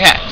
Okay.